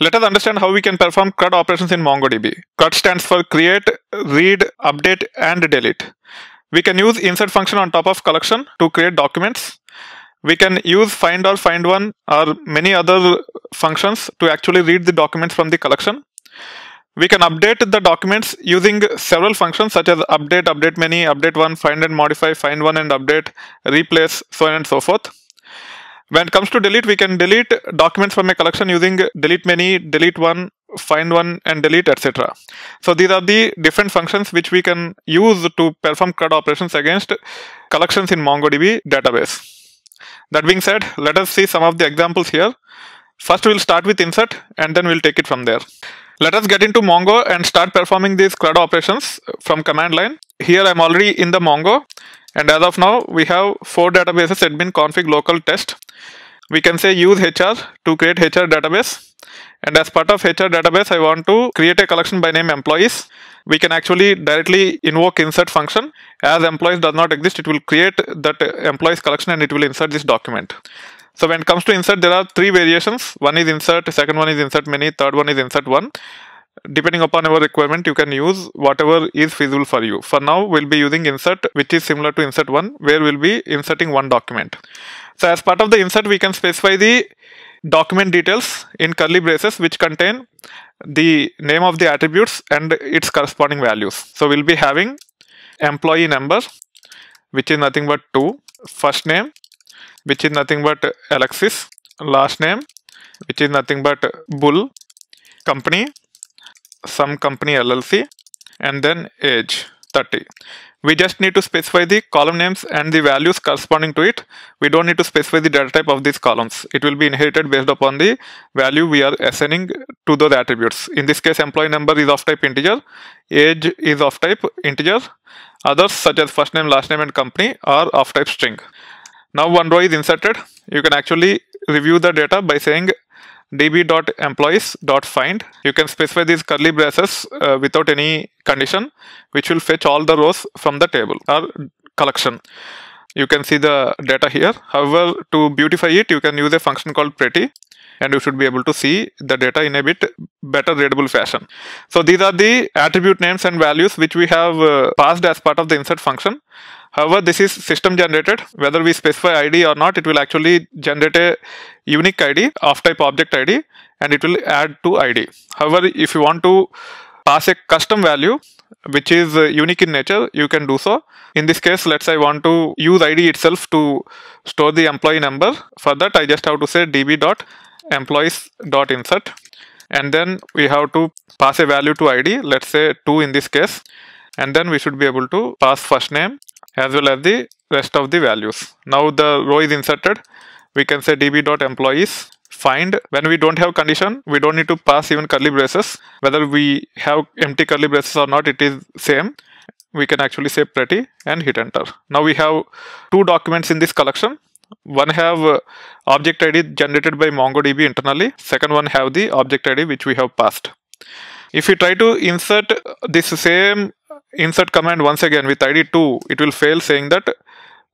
Let us understand how we can perform CRUD operations in MongoDB. CRUD stands for create, read, update, and delete. We can use insert function on top of collection to create documents. We can use find or find one or many other functions to actually read the documents from the collection. We can update the documents using several functions such as update, update many, update one, find and modify, find one and update, replace, so on and so forth. When it comes to delete, we can delete documents from a collection using delete many, delete one, find one, and delete, etc. So these are the different functions which we can use to perform CRUD operations against collections in MongoDB database. That being said, let us see some of the examples here. First, we'll start with insert and then we'll take it from there. Let us get into Mongo and start performing these CRUD operations from command line. Here I'm already in the Mongo and as of now, we have four databases admin config local test. We can say use HR to create HR database. And as part of HR database, I want to create a collection by name employees. We can actually directly invoke insert function. As employees does not exist, it will create that employees collection and it will insert this document. So when it comes to insert, there are three variations. One is insert, second one is insert many, third one is insert one depending upon our requirement you can use whatever is feasible for you. For now we'll be using insert which is similar to insert one where we'll be inserting one document. So as part of the insert we can specify the document details in curly braces which contain the name of the attributes and its corresponding values. So we'll be having employee number which is nothing but 2 first name which is nothing but alexis last name which is nothing but bull company some company LLC and then age 30. We just need to specify the column names and the values corresponding to it. We don't need to specify the data type of these columns. It will be inherited based upon the value we are assigning to those attributes. In this case, employee number is of type integer, age is of type integer. Others such as first name, last name and company are of type string. Now one row is inserted. You can actually review the data by saying db.employees.find. You can specify these curly braces uh, without any condition, which will fetch all the rows from the table or collection. You can see the data here. However, to beautify it, you can use a function called pretty and you should be able to see the data in a bit better readable fashion. So these are the attribute names and values which we have uh, passed as part of the insert function. However, this is system generated. Whether we specify ID or not, it will actually generate a unique ID of type object ID and it will add to ID. However, if you want to pass a custom value which is uh, unique in nature, you can do so. In this case, let's say I want to use ID itself to store the employee number. For that, I just have to say db.employees.insert and then we have to pass a value to ID, let's say 2 in this case and then we should be able to pass first name as well as the rest of the values. Now the row is inserted. We can say db.employees find. When we don't have condition we don't need to pass even curly braces. Whether we have empty curly braces or not it is same. We can actually say pretty and hit enter. Now we have two documents in this collection. One have uh, object id generated by mongodb internally. Second one have the object id which we have passed. If we try to insert this same insert command once again with id 2 it will fail saying that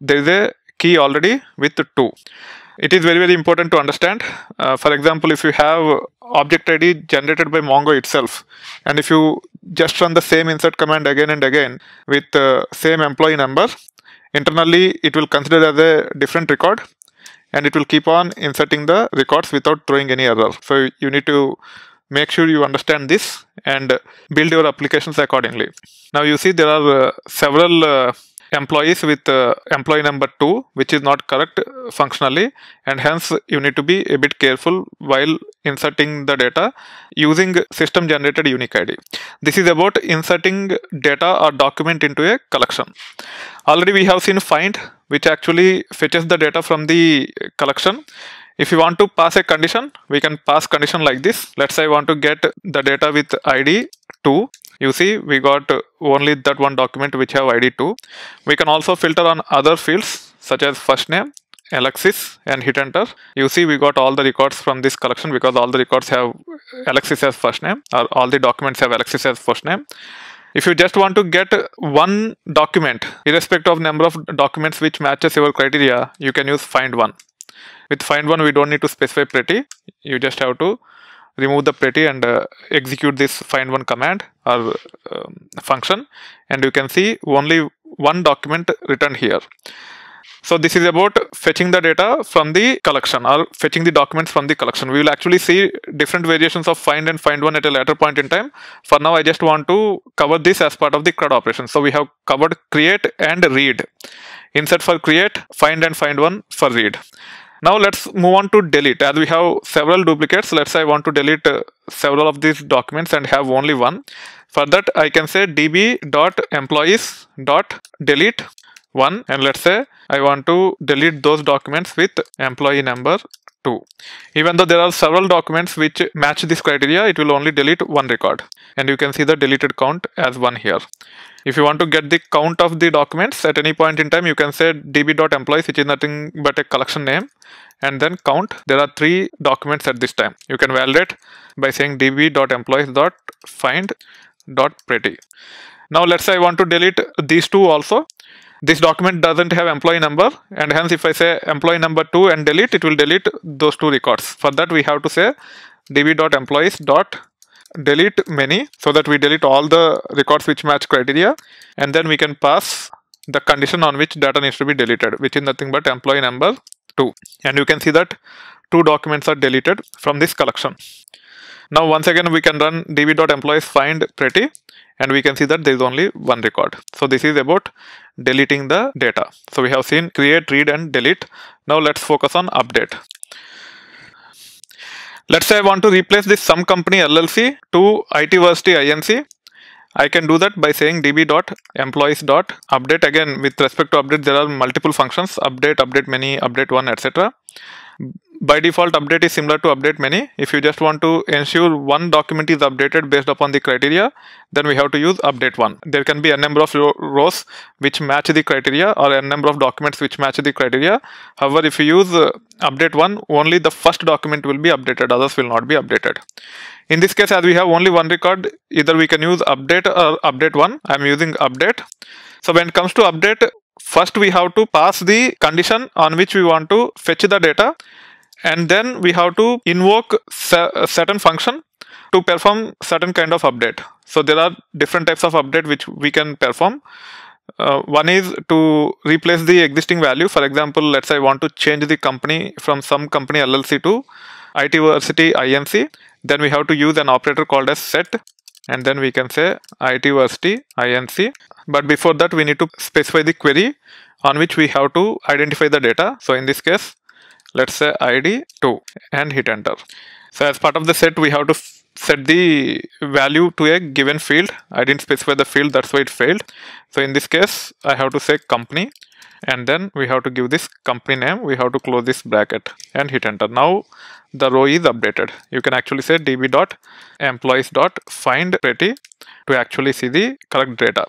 there is a key already with 2 it is very very important to understand. Uh, for example if you have object id generated by mongo itself and if you just run the same insert command again and again with uh, same employee number internally it will consider as a different record and it will keep on inserting the records without throwing any error. So you need to make sure you understand this and build your applications accordingly. Now you see there are uh, several uh, employees with uh, employee number 2 which is not correct functionally and hence you need to be a bit careful while inserting the data using system generated unique ID. This is about inserting data or document into a collection. Already we have seen find which actually fetches the data from the collection if you want to pass a condition, we can pass condition like this. Let's say I want to get the data with ID 2. You see, we got only that one document which have ID 2. We can also filter on other fields such as first name, Alexis and hit enter. You see we got all the records from this collection because all the records have Alexis as first name or all the documents have Alexis as first name. If you just want to get one document, irrespective of number of documents which matches your criteria, you can use find one with find one we don't need to specify pretty you just have to remove the pretty and uh, execute this find one command or um, function and you can see only one document written here so this is about fetching the data from the collection or fetching the documents from the collection. We will actually see different variations of find and find one at a later point in time. For now, I just want to cover this as part of the CRUD operation. So we have covered create and read. Insert for create, find and find one for read. Now let's move on to delete. As we have several duplicates, let's say I want to delete uh, several of these documents and have only one. For that, I can say db.employees.delete one and let's say I want to delete those documents with employee number 2. Even though there are several documents which match this criteria, it will only delete one record. And you can see the deleted count as 1 here. If you want to get the count of the documents at any point in time, you can say db.employees, which is nothing but a collection name, and then count. There are three documents at this time. You can validate by saying db.employees.find.pretty. Now let's say I want to delete these two also this document doesn't have employee number and hence if I say employee number 2 and delete it will delete those two records. For that we have to say db.employees dot delete many so that we delete all the records which match criteria and then we can pass the condition on which data needs to be deleted which is nothing but employee number 2 and you can see that two documents are deleted from this collection now once again we can run db.employees find pretty and we can see that there is only one record. So this is about deleting the data. So we have seen create, read and delete. Now let's focus on update. Let's say I want to replace this some company LLC to IT ITversity INC. I can do that by saying db.employees.update. Again, with respect to update, there are multiple functions, update, update many, update one, etc by default update is similar to update many. If you just want to ensure one document is updated based upon the criteria then we have to use update one. There can be a number of rows which match the criteria or a number of documents which match the criteria. However if you use uh, update one only the first document will be updated others will not be updated. In this case as we have only one record either we can use update or update one. I'm using update. So when it comes to update first we have to pass the condition on which we want to fetch the data and then we have to invoke a certain function to perform certain kind of update. So there are different types of update which we can perform. Uh, one is to replace the existing value. For example let's say i want to change the company from some company llc to itversity inc then we have to use an operator called as set. And then we can say itversity inc but before that we need to specify the query on which we have to identify the data. So in this case let's say id 2 and hit enter. So as part of the set we have to set the value to a given field. I didn't specify the field that's why it failed. So in this case i have to say company and then we have to give this company name. We have to close this bracket and hit enter. Now the row is updated. You can actually say db dot employees dot find pretty to actually see the correct data.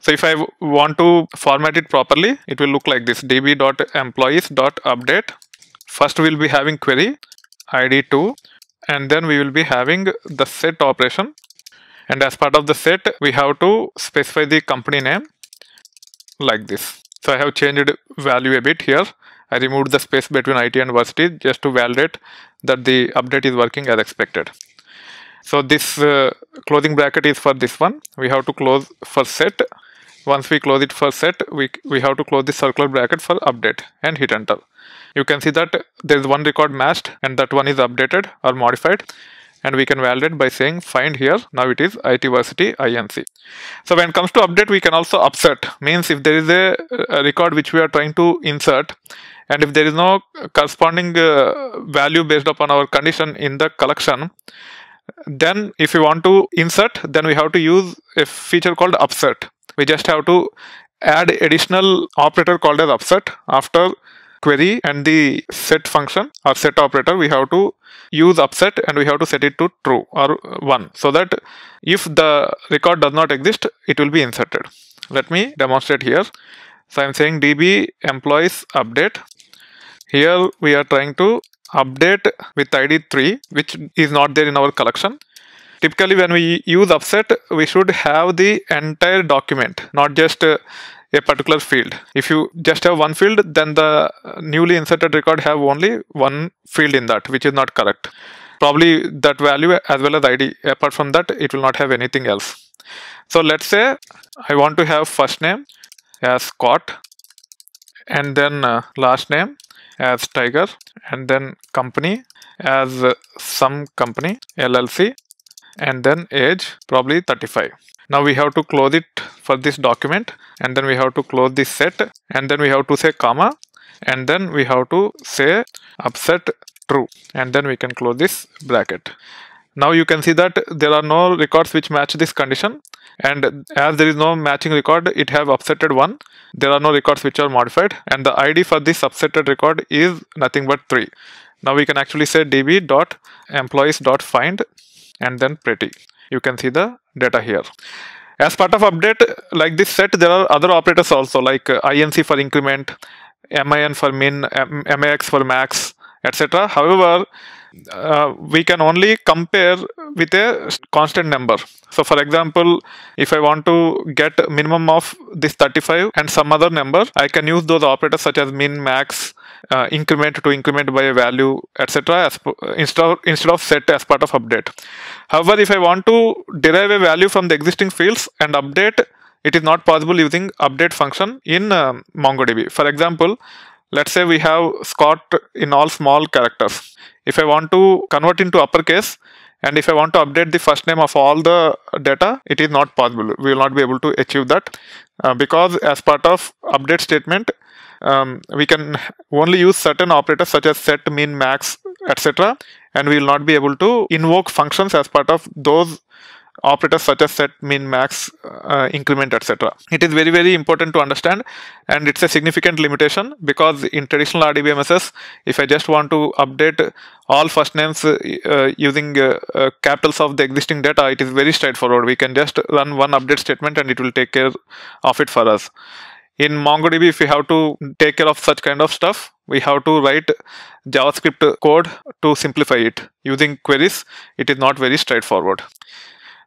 So if i want to format it properly it will look like this. db dot employees dot update first we'll be having query id2 and then we will be having the set operation. And as part of the set we have to specify the company name like this. So i have changed value a bit here. I removed the space between it and varsity just to validate that the update is working as expected. So this uh, closing bracket is for this one. We have to close for set once we close it for set we we have to close the circular bracket for update and hit enter. You can see that there is one record matched and that one is updated or modified and we can validate by saying find here now it is itversity inc so when it comes to update we can also upsert. Means if there is a, a record which we are trying to insert and if there is no corresponding uh, value based upon our condition in the collection then if we want to insert then we have to use a feature called upsert we just have to add additional operator called as upsert after query and the set function or set operator we have to use upsert and we have to set it to true or 1 so that if the record does not exist it will be inserted. Let me demonstrate here. So i'm saying db employees update. Here we are trying to update with id 3 which is not there in our collection typically when we use upsert we should have the entire document not just a particular field. If you just have one field, then the newly inserted record have only one field in that, which is not correct. probably that value as well as id apart from that it will not have anything else so let's say i want to have first name as scott and then uh, last name as tiger and then company as uh, some company llc and then age probably 35 now we have to close it for this document and then we have to close this set and then we have to say comma and then we have to say upsert true and then we can close this bracket. Now you can see that there are no records which match this condition and as there is no matching record it have upserted one. There are no records which are modified and the id for this upserted record is nothing but 3 now we can actually say db dot employees dot find and then pretty. You can see the data here. As part of update like this set there are other operators also like uh, inc for increment min for min max for max etc however uh, we can only compare with a constant number. So for example if i want to get minimum of this 35 and some other number i can use those operators such as min max uh, increment to increment by a value etc instead of, instead of set as part of update. However if i want to derive a value from the existing fields and update it is not possible using update function in uh, mongodb. For example let's say we have scott in all small characters if i want to convert into uppercase and if i want to update the first name of all the data it is not possible we will not be able to achieve that uh, because as part of update statement um, we can only use certain operators such as set, min, max, etc. And we will not be able to invoke functions as part of those operators such as set, min, max, uh, increment, etc. It is very, very important to understand and it's a significant limitation because in traditional RDBMSs, if I just want to update all first names uh, using uh, uh, capitals of the existing data, it is very straightforward. We can just run one update statement and it will take care of it for us in mongodb if we have to take care of such kind of stuff we have to write javascript code to simplify it using queries it is not very straightforward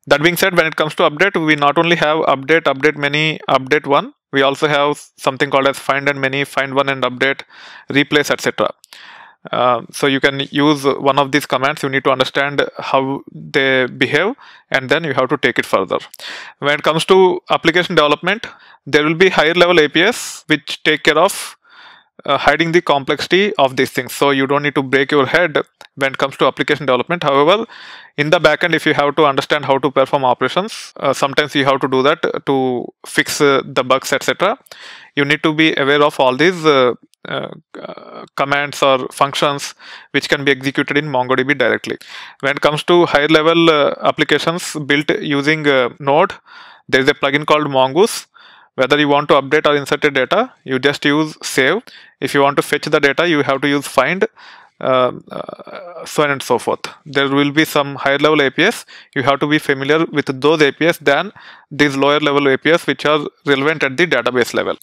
that being said when it comes to update we not only have update update many update one. We also have something called as find and many find one and update replace etc uh, so you can use one of these commands. You need to understand how they behave and then you have to take it further. When it comes to application development there will be higher level apis which take care of uh, hiding the complexity of these things so you don't need to break your head when it comes to application development however in the backend if you have to understand how to perform operations uh, sometimes you have to do that to fix uh, the bugs etc you need to be aware of all these uh, uh, commands or functions which can be executed in MongoDB directly. When it comes to higher level uh, applications built using Node, there is a plugin called Mongoose. Whether you want to update or insert a data, you just use save. If you want to fetch the data, you have to use find. Uh, uh, so on and so forth. There will be some higher level APIs. You have to be familiar with those APIs than these lower level APIs which are relevant at the database level.